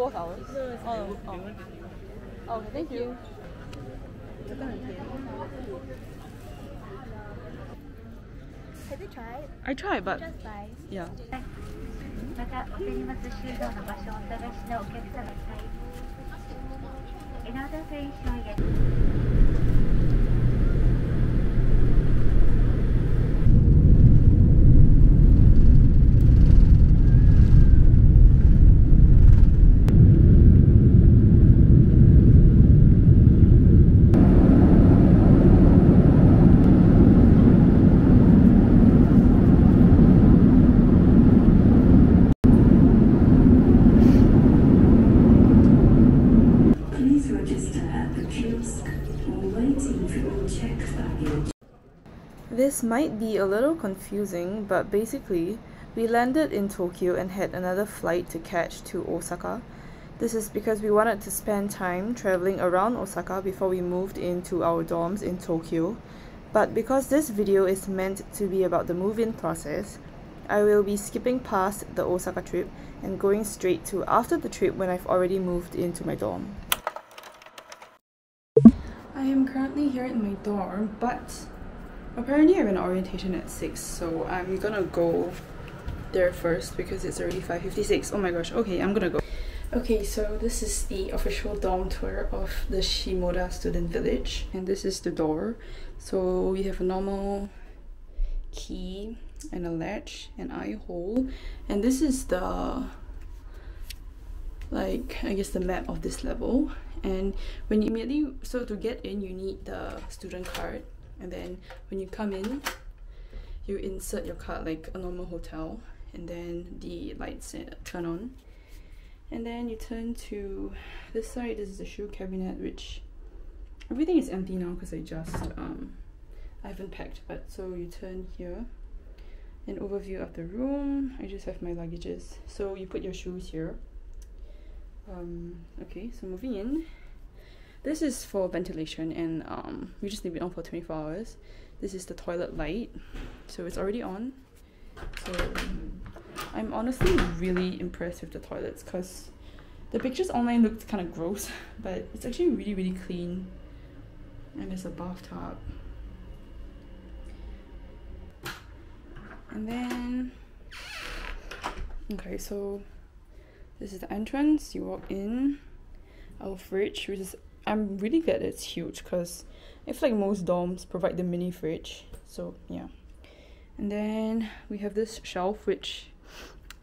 Is it both hours? Oh, oh. Okay, thank you. Have you tried? I tried, but Just nice. yeah. またお手荷物収納の場所をお探しのお客様はい In order This might be a little confusing, but basically, we landed in Tokyo and had another flight to catch to Osaka. This is because we wanted to spend time traveling around Osaka before we moved into our dorms in Tokyo. But because this video is meant to be about the move in process, I will be skipping past the Osaka trip and going straight to after the trip when I've already moved into my dorm. I am currently here in my dorm, but apparently I have an orientation at 6, so I'm gonna go there first because it's already 5.56. Oh my gosh, okay, I'm gonna go. Okay, so this is the official dorm tour of the Shimoda Student Village, and this is the door. So we have a normal key and a latch and eye hole, and this is the like I guess the map of this level. And when you immediately so to get in, you need the student card, and then when you come in, you insert your card like a normal hotel, and then the lights uh, turn on. And then you turn to this side. This is the shoe cabinet which everything is empty now because I just um I haven't packed. But so you turn here. An overview of the room. I just have my luggages. So you put your shoes here. Um okay so moving in this is for ventilation and um we just leave it on for 24 hours this is the toilet light so it's already on so I'm honestly really impressed with the toilets because the pictures online looked kind of gross, but it's actually really, really clean. And there's a bathtub. And then, okay, so this is the entrance. You walk in. Our fridge, which is, I'm really glad it's huge because I feel like most dorms provide the mini fridge. So, yeah. And then we have this shelf, which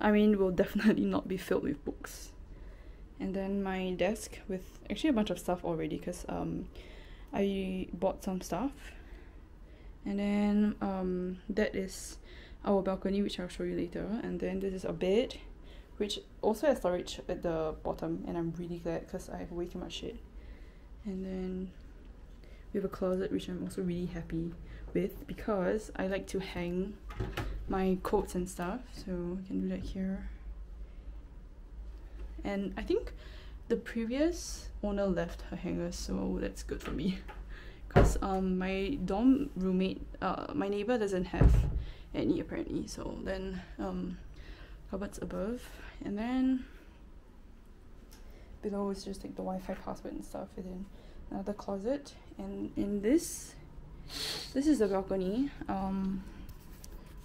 I mean will definitely not be filled with books. And then my desk with actually a bunch of stuff already because um, I bought some stuff. And then um, that is our balcony, which I'll show you later. And then this is a bed, which also has storage at the bottom, and I'm really glad because I have way too much shit. And then we have a closet, which I'm also really happy with because I like to hang my coats and stuff. So I can do that here. And I think the previous owner left her hangers so that's good for me. Because um my dorm roommate uh my neighbor doesn't have any apparently. So then um cupboards above. And then below is just like the Wi-Fi password and stuff and then another closet. And in this this is the balcony. Um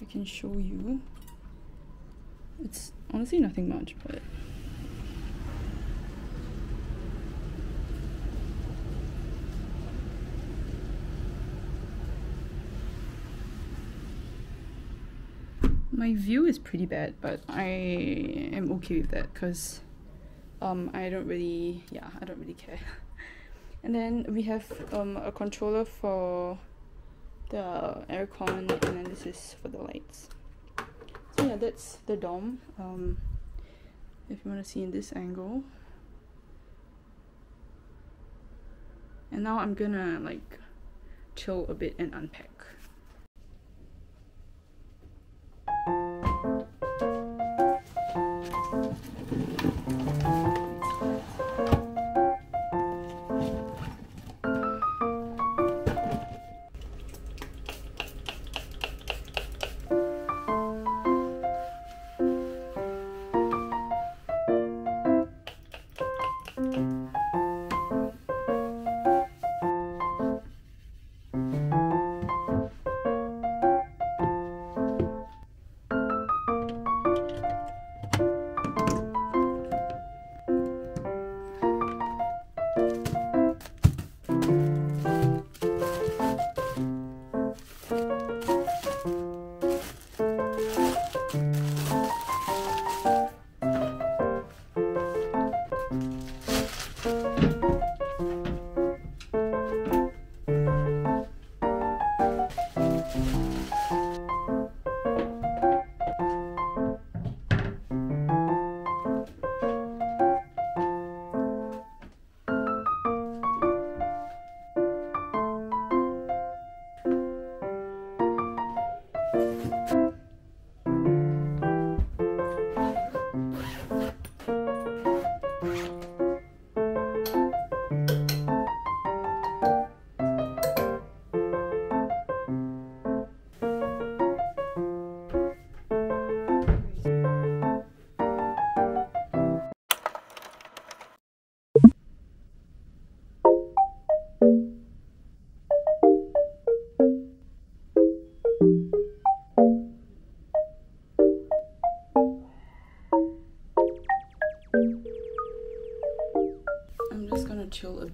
I can show you. It's honestly nothing much but my view is pretty bad but I am okay with that because um I don't really yeah I don't really care. And then we have um a controller for the aircon and then this is for the lights. So yeah that's the dome um if you want to see in this angle. And now I'm gonna like chill a bit and unpack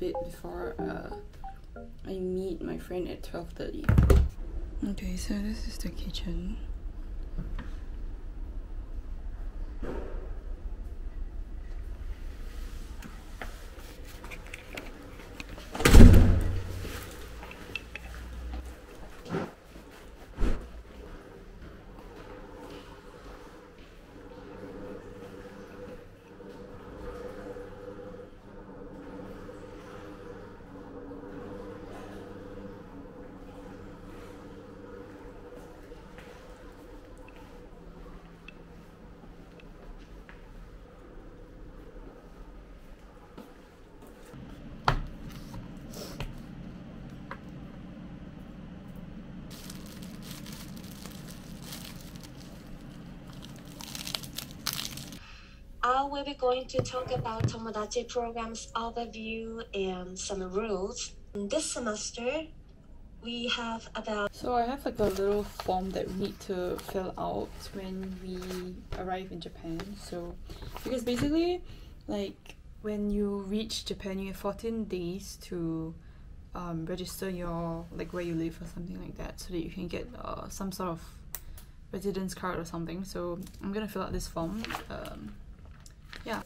Bit before uh, I meet my friend at 12.30. Okay, so this is the kitchen. Uh, we'll be going to talk about Tomodachi program's overview and some rules. This semester, we have about So I have like a little form that we need to fill out when we arrive in Japan. So because basically like when you reach Japan you have 14 days to um, register your like where you live or something like that so that you can get uh, some sort of residence card or something. So I'm gonna fill out this form. Um, yeah.